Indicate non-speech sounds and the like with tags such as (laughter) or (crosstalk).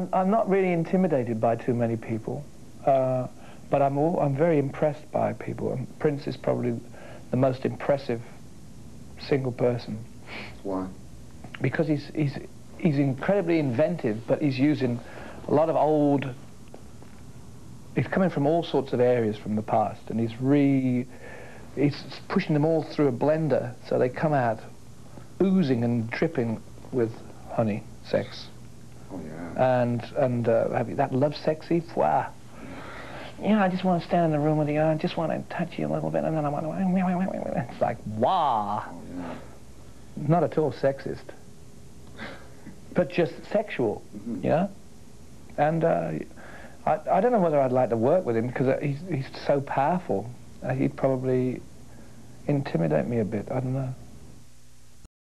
I'm, I'm not really intimidated by too many people, uh, but I'm, all, I'm very impressed by people. And Prince is probably the most impressive single person. Why? Because he's, he's, he's incredibly inventive, but he's using a lot of old... He's coming from all sorts of areas from the past, and he's re... He's pushing them all through a blender, so they come out oozing and dripping with honey, sex. Oh, yeah. And, and uh, that Lovesexy, wow. Yeah, I just want to stand in the room with you, I just want to touch you a little bit, and then I want to... (laughs) It's like, wow. Oh, yeah. Not at all sexist, but just sexual, Mhm. you know? And uh, I, I don't know whether I'd like to work with him because he's, he's so powerful. Uh, he'd probably intimidate me a bit, I don't know.